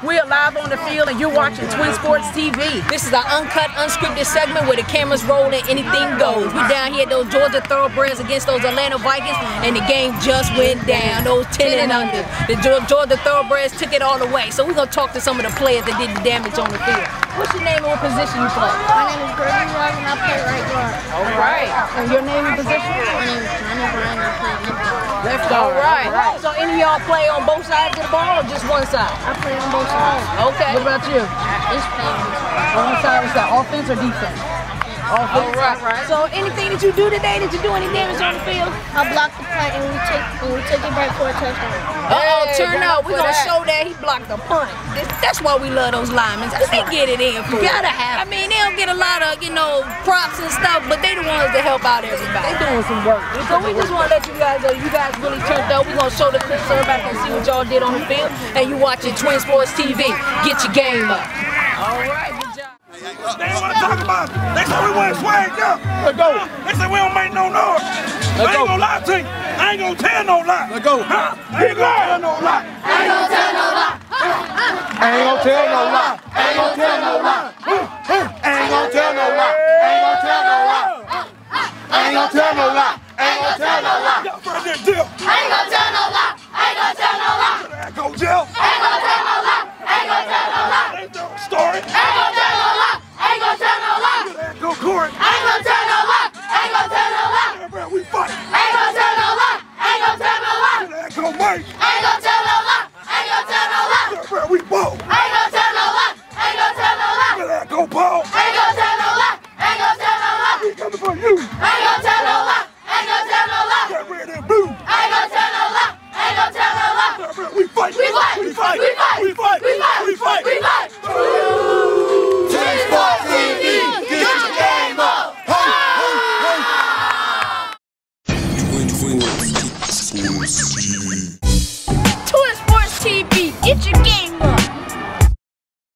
We're live on the field and you're watching Twin Sports TV. This is our uncut, unscripted segment where the cameras roll and anything goes. We're down here at those Georgia Thoroughbreds against those Atlanta Vikings, and the game just went down. Those 10 and under. The Georgia Thoroughbreds took it all away. So we're gonna talk to some of the players that did the damage on the field. What's your name and what position you play? My name is Gregory Ross and I play right guard. All right. And your name and position? My name is Ronnie Brown and I play left guard. Left All right. So any of y'all play on both sides of the ball or just one side? I play on both sides. Okay. What about you? It's playing. On what side is that? Offense or defense? Offense. All right. So anything that you do today, did you do any damage on the field? I block the punt and we take and we take it back for a touchdown. Uh-oh, Hey, turn out. up We're gonna that. show that he blocked the punt. That's why we love those linemen. Cause they get it in for Gotta have I mean, they know, props and stuff, but they the ones that help out everybody. They doing some work. So we just want to let you guys know you guys really turned up. We're going to show the clips so everybody can see what y'all did on the field. And you watching Twin Sports TV. Get your game up. All right, good job. They ain't wanna talk about it. They say we want to swag up. Let's go. They say we don't make no noise. Let I ain't gonna lie to you. I ain't gonna tell no lie. Let's go. Huh? I ain't gonna tell no lie. I ain't gonna tell no lie. I ain't gonna tell no lie. I ain't gonna tell no lie. I ain't gonna tell no lie. I ain't gonna tell no lie. Ain't gonna tell no lie. Ain't gonna tell no lie. Y'all right there, Jill. I ain't gonna tell no lie. Ain't gonna tell no lie. Ain't gonna tell no lie. Ain't gonna tell no lie. Ain't no story. Ain't gonna tell no lie. Ain't gonna tell no lie. Go Corey. I ain't gonna tell no lie. Ain't gonna tell no lie. We fight. Ain't gonna tell no lie. Ain't gonna tell no lie. Go Mike. Ain't gonna tell no lie. Ain't gonna tell no lie. We. I ain't gonna tell no lie. Ain't gonna tell no lie. Go Paul. Ain't gonna tell no lie. Ain't gonna tell no lie. We coming for you. Вынести.